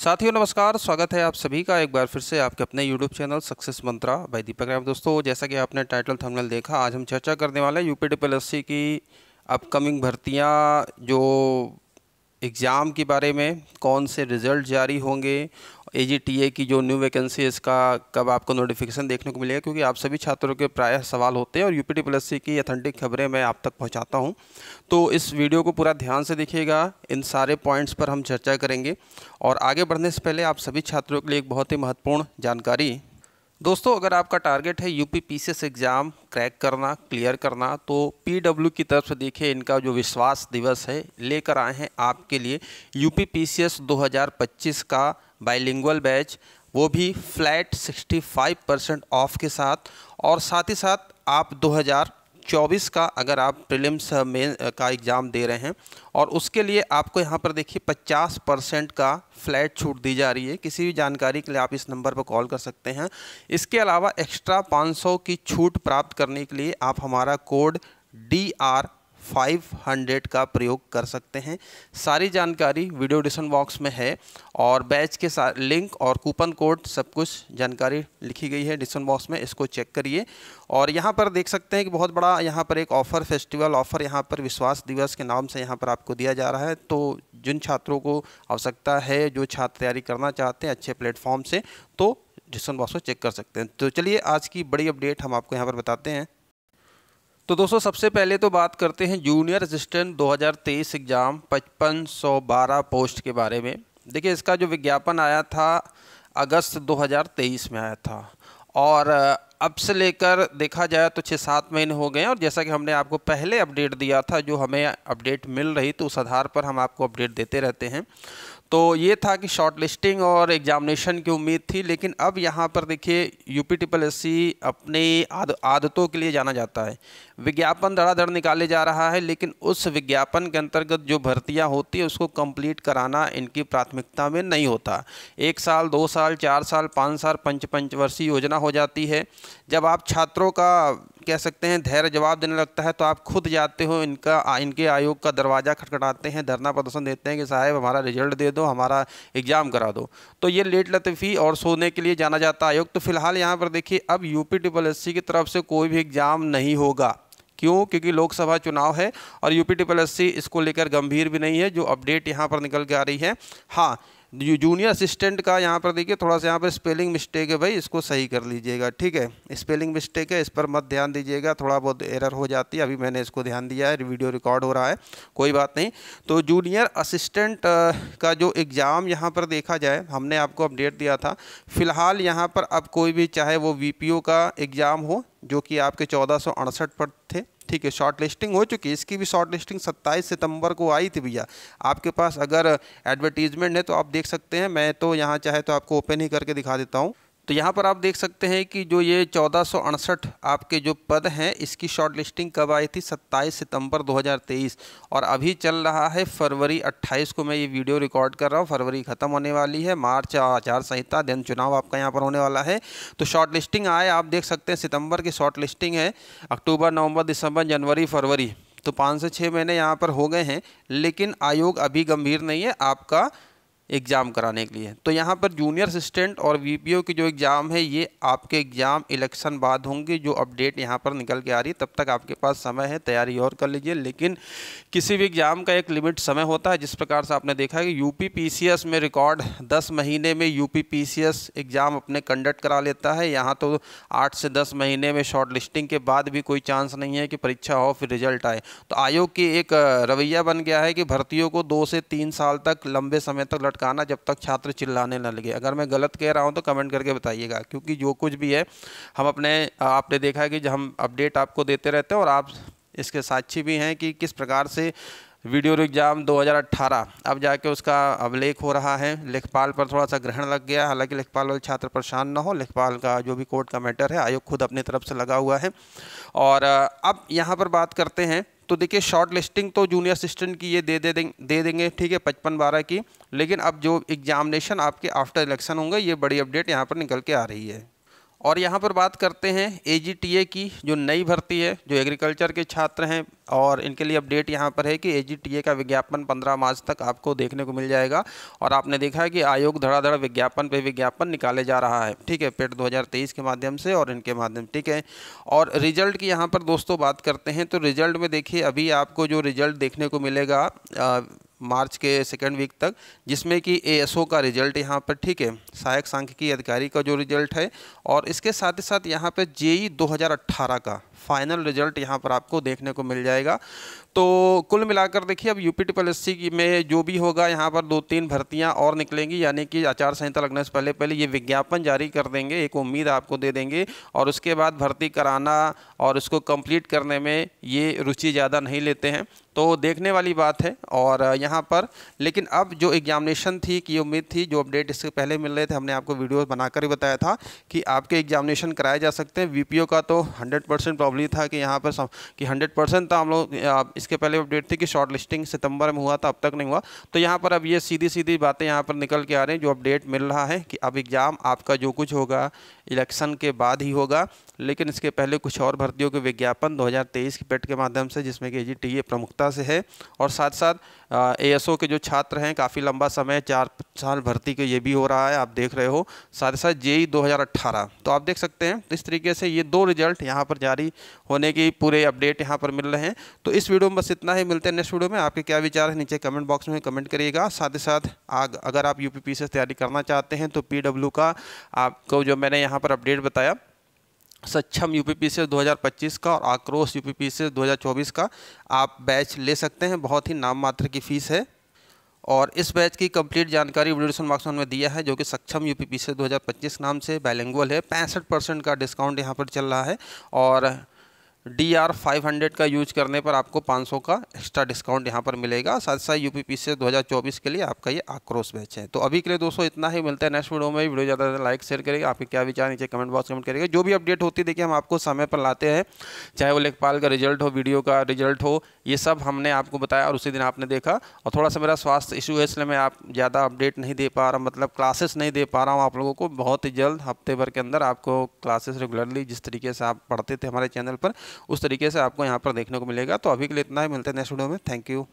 साथियों, नमस्कार। स्वागत है आप सभी का एक बार फिर से आपके अपने YouTube चैनल सक्सेस मंत्रा भाई दीपक राम दोस्तों, जैसा कि आपने टाइटल थंबनेल देखा, आज हम चर्चा करने वाले हैं यूपी पी की अपकमिंग भर्तियाँ, जो एग्ज़ाम के बारे में कौन से रिज़ल्ट जारी होंगे? एजीटीए की जो न्यू वैकेंसी इसका कब आपको नोटिफिकेशन देखने को मिलेगा? क्योंकि आप सभी छात्रों के प्रायः सवाल होते हैं और यू पी प्लस सी की अथेंटिक खबरें मैं आप तक पहुंचाता हूँ। तो इस वीडियो को पूरा ध्यान से देखिएगा। इन सारे पॉइंट्स पर हम चर्चा करेंगे। और आगे बढ़ने से पहले आप सभी छात्रों के लिए एक बहुत ही महत्वपूर्ण जानकारी दोस्तों, अगर आपका टारगेट है यूपी पीसीएस एग्ज़ाम क्रैक करना क्लियर करना तो पीडब्ल्यू की तरफ़ से देखिए, इनका जो विश्वास दिवस है, लेकर आए हैं आपके लिए यूपी पीसीएस 2025 का बाइलिंगुअल बैच वो भी फ्लैट 65 परसेंट ऑफ़ के साथ, और साथ ही साथ आप 2024 का अगर आप प्रीलिम्स में का एग्ज़ाम दे रहे हैं और उसके लिए आपको यहाँ पर देखिए 50 परसेंट का फ्लैट छूट दी जा रही है। किसी भी जानकारी के लिए आप इस नंबर पर कॉल कर सकते हैं। इसके अलावा एक्स्ट्रा 500 की छूट प्राप्त करने के लिए आप हमारा कोड डी आर 500 का प्रयोग कर सकते हैं। सारी जानकारी वीडियो डिस्क्रिप्शन बॉक्स में है और बैच के लिंक और कूपन कोड सब कुछ जानकारी लिखी गई है डिस्क्रिप्शन बॉक्स में, इसको चेक करिए। और यहाँ पर देख सकते हैं कि बहुत बड़ा यहाँ पर एक ऑफ़र फेस्टिवल, ऑफ़र यहाँ पर विश्वास दिवस के नाम से यहाँ पर आपको दिया जा रहा है। तो जिन छात्रों को आवश्यकता है, जो छात्र तैयारी करना चाहते हैं अच्छे प्लेटफॉर्म से तो डिस्क्रिप्शन बॉक्स में चेक कर सकते हैं। तो चलिए आज की बड़ी अपडेट हम आपको यहाँ पर बताते हैं। तो दोस्तों, सबसे पहले तो बात करते हैं जूनियर असिस्टेंट 2023 एग्ज़ाम पचपन सौ बारह पोस्ट के बारे में। देखिए, इसका जो विज्ञापन आया था, अगस्त 2023 में आया था। और अब से लेकर देखा जाए तो छः सात महीने हो गए हैं और जैसा कि हमने आपको पहले अपडेट दिया था, जो हमें अपडेट मिल रही तो उस आधार पर हम आपको अपडेट देते रहते हैं। तो ये था कि शॉर्ट लिस्टिंग और एग्जामिनेशन की उम्मीद थी लेकिन अब यहाँ पर देखिए यूपी ट्रिपल एस अपने आद, आदतों के लिए जाना जाता है। विज्ञापन धड़ाधड़ निकाले जा रहा है लेकिन उस विज्ञापन के अंतर्गत जो भर्तियाँ होती हैं उसको कंप्लीट कराना इनकी प्राथमिकता में नहीं होता। एक साल दो साल चार साल पाँच साल पंच पंचवर्षीय योजना हो जाती है। जब आप छात्रों का कह सकते हैं, धैर्य जवाब देने लगता है तो आप खुद जाते हो इनका इनके आयोग का दरवाज़ा खटखटाते हैं, धरना प्रदर्शन देते हैं कि साहब हमारा रिज़ल्ट दे दो, हमारा एग्ज़ाम करा दो। तो ये लेट लतीफ़ी और सोने के लिए जाना जाता आयोग। तो फ़िलहाल यहाँ पर देखिए, अब यूपी ट्रिपल एस की तरफ़ से कोई भी एग्ज़ाम नहीं होगा। क्यों? क्योंकि लोकसभा चुनाव है और यूपी ट्रिपल एस इसको लेकर गंभीर भी नहीं है, जो अपडेट यहाँ पर निकल के आ रही है। हाँ जूनियर असिस्टेंट का यहाँ पर देखिए थोड़ा सा यहाँ पर स्पेलिंग मिस्टेक है भाई, इसको सही कर लीजिएगा, ठीक है? स्पेलिंग मिस्टेक है, इस पर मत ध्यान दीजिएगा थोड़ा बहुत एरर हो जाती है, अभी मैंने इसको ध्यान दिया है वीडियो रिकॉर्ड हो रहा है, कोई बात नहीं। तो जूनियर असिस्टेंट का जो एग्ज़ाम यहाँ पर देखा जाए, हमने आपको अपडेट दिया था, फ़िलहाल यहाँ पर अब कोई भी चाहे वो वीपीओ का एग्ज़ाम हो जो कि आपके चौदह पर थे। ठीक है शॉर्ट लिस्टिंग हो चुकी है। इसकी भी शॉर्ट लिस्टिंग 27 सितंबर को आई थी भैया। आपके पास अगर एडवर्टीजमेंट है तो आप देख सकते हैं। मैं तो यहाँ चाहे तो आपको ओपन ही करके दिखा देता हूँ। तो यहाँ पर आप देख सकते हैं कि जो ये चौदह आपके जो पद हैं, इसकी शॉर्ट लिस्टिंग कब आई थी? 27 सितंबर 2023 और अभी चल रहा है फरवरी 28 को मैं ये वीडियो रिकॉर्ड कर रहा हूँ। फरवरी ख़त्म होने वाली है, मार्च आचार संहिता, दिन चुनाव आपका यहाँ पर होने वाला है। तो शॉर्ट लिस्टिंग आए, आप देख सकते हैं सितंबर की शॉर्ट लिस्टिंग है, अक्टूबर, नवंबर, दिसंबर, जनवरी, फरवरी। तो पाँच से छः महीने यहाँ पर हो गए हैं, लेकिन आयोग अभी गंभीर नहीं है, आपका एग्ज़ाम कराने के लिए। तो यहाँ पर जूनियर असिस्टेंट और वीपीओ की जो एग्ज़ाम है, ये आपके एग्ज़ाम इलेक्शन बाद होंगे, जो अपडेट यहाँ पर निकल के आ रही है। तब तक आपके पास समय है, तैयारी और कर लीजिए। लेकिन किसी भी एग्ज़ाम का एक लिमिट समय होता है, जिस प्रकार से आपने देखा कि यूपी पीसीएस में रिकॉर्ड दस महीने में यूपी पीसीएस एग्ज़ाम अपने कंडक्ट करा लेता है। यहाँ तो आठ से दस महीने में शॉर्ट लिस्टिंग के बाद भी कोई चांस नहीं है कि परीक्षा हो, फिर रिज़ल्ट आए। तो आयोग की एक रवैया बन गया है कि भर्तियों को दो से तीन साल तक लंबे समय तक लटकाना जब तक छात्र चिल्लाने न लगे। अगर मैं गलत कह रहा हूँ तो कमेंट करके बताइएगा, क्योंकि जो कुछ भी है, हम अपने आपने देखा है कि हम अपडेट आपको देते रहते हैं और आप इसके साक्षी भी हैं कि किस प्रकार से वीडियो एग्ज़ाम 2018 अब जाके उसका अभिलेख हो रहा है। लेखपाल पर थोड़ा सा ग्रहण लग गया, हालाँकि लेखपाल वाले छात्र परेशान ना हो, लेखपाल का जो भी कोर्ट का मैटर है, आयोग खुद अपनी तरफ़ से लगा हुआ है। और अब यहाँ पर बात करते हैं तो देखिए शॉर्ट लिस्टिंग तो जूनियर असिस्टेंट की ये दे दे दे देंगे, ठीक है, पचपन बारह की। लेकिन अब जो एग्जामिनेशन आपके आफ्टर इलेक्शन होंगे, ये बड़ी अपडेट यहाँ पर निकल के आ रही है। और यहाँ पर बात करते हैं एजीटीए की, जो नई भर्ती है, जो एग्रीकल्चर के छात्र हैं, और इनके लिए अपडेट यहाँ पर है कि एजीटीए का विज्ञापन 15 मार्च तक आपको देखने को मिल जाएगा। और आपने देखा है कि आयोग धड़ाधड़ विज्ञापन पे विज्ञापन निकाले जा रहा है। ठीक है, पेट 2023 के माध्यम से और इनके माध्यम, ठीक है? और रिज़ल्ट की यहाँ पर दोस्तों बात करते हैं तो रिज़ल्ट में देखिए, अभी आपको जो रिज़ल्ट देखने को मिलेगा मार्च के सेकेंड वीक तक, जिसमें कि एएसओ का रिज़ल्ट यहाँ पर ठीक है, सहायक सांख्यिकी अधिकारी का जो रिज़ल्ट है, और इसके साथ ही साथ यहाँ पर जेई 2018 का। फाइनल रिज़ल्ट यहाँ पर आपको देखने को मिल जाएगा। तो कुल मिलाकर देखिए, अब यूपी ट्रिपल एस में जो भी होगा, यहाँ पर दो तीन भर्तियाँ और निकलेंगी, यानी कि आचार संहिता लगने से पहले पहले ये विज्ञापन जारी कर देंगे, एक उम्मीद आपको दे देंगे, और उसके बाद भर्ती कराना और उसको कंप्लीट करने में ये रुचि ज़्यादा नहीं लेते हैं। तो देखने वाली बात है, और यहाँ पर, लेकिन अब जो एग्जामिनेशन थी की उम्मीद थी, जो अपडेट इससे पहले मिल रहे थे, हमने आपको वीडियो बनाकर ही बताया था कि आपके एग्जामिनेशन कराए जा सकते हैं, वीपीओ का तो हंड्रेड परसेंट प्रॉब्लम था कि यहाँ पर कि हंड्रेड परसेंट था, हम लोग इसके पहले अपडेट थी कि शॉर्ट लिस्टिंग सितंबर में हुआ था, अब तक नहीं हुआ। तो यहाँ पर अब ये सीधी सीधी बातें यहाँ पर निकल के आ रही हैं, जो अपडेट मिल रहा है कि अब एग्ज़ाम आपका जो कुछ होगा इलेक्शन के बाद ही होगा, लेकिन इसके पहले कुछ और भर्तियों के विज्ञापन 2023 की पेट के माध्यम से, जिसमें कि जी प्रमुखता से है, और साथ साथ एएसओ के जो छात्र हैं काफ़ी लंबा समय चार साल भर्ती के ये भी हो रहा है आप देख रहे हो साथ ही साथ जेई 2018 तो आप देख सकते हैं इस तरीके से ये दो रिज़ल्ट यहाँ पर जारी होने की पूरे अपडेट यहाँ पर मिल रहे हैं। तो इस वीडियो में बस इतना ही मिलते हैं नेक्स्ट वीडियो में। आपके क्या विचार है नीचे कमेंट बॉक्स में कमेंट करिएगा। साथ ही साथ आग, अगर आप यू से तैयारी करना चाहते हैं तो पीडब्ल्यू का आपको जो मैंने यहाँ पर अपडेट बताया सक्षम यू पी सी 2025 का और आक्रोश यू पी सी 2024 का आप बैच ले सकते हैं। बहुत ही नाम मात्र की फ़ीस है। और इस बैच की कंप्लीट जानकारी वीडियो मार्क्स में दिया है, जो कि सक्षम यू पी सी 2025 नाम से बैलेंगुअल है। पैंसठ परसेंट का डिस्काउंट यहाँ पर चल रहा है। और डी आर फाइव हंड्रेड का यूज़ करने पर आपको पाँच सौ का एक्स्ट्रा डिस्काउंट यहाँ पर मिलेगा। साथ साथ यू पी पी से दो हज़ार चौबीस के लिए आपका ये आक्रोश बैच है। तो अभी के लिए दोस्तों इतना ही। मिलता है नेक्स्ट वीडियो में। वीडियो ज़्यादा ज़्यादा लाइक शेयर करेगा आपके क्या विचार नीचे कमेंट बॉक्स कमेंट करेगा जो भी अपडेट होती है, देखिए हम आपको समय पर लाते हैं। चाहे वो लेखपाल का रिज़ल्ट हो वीडियो का रिज़ल्ट हो, ये सब हमने आपको बताया और उसी दिन आपने देखा। और थोड़ा सा मेरा स्वास्थ्य इशू है, इसलिए मैं आप ज़्यादा अपडेट नहीं दे पा रहा मतलब क्लासेस नहीं दे पा रहा हूँ आप लोगों को। बहुत ही जल्द हफ़्ते भर के अंदर आपको क्लासेस रेगुलरली जिस तरीके से आप पढ़ते थे हमारे चैनल पर उस तरीके से आपको यहाँ पर देखने को मिलेगा। तो अभी के लिए इतना ही, मिलते हैं नेक्स्ट वीडियो में। Thank you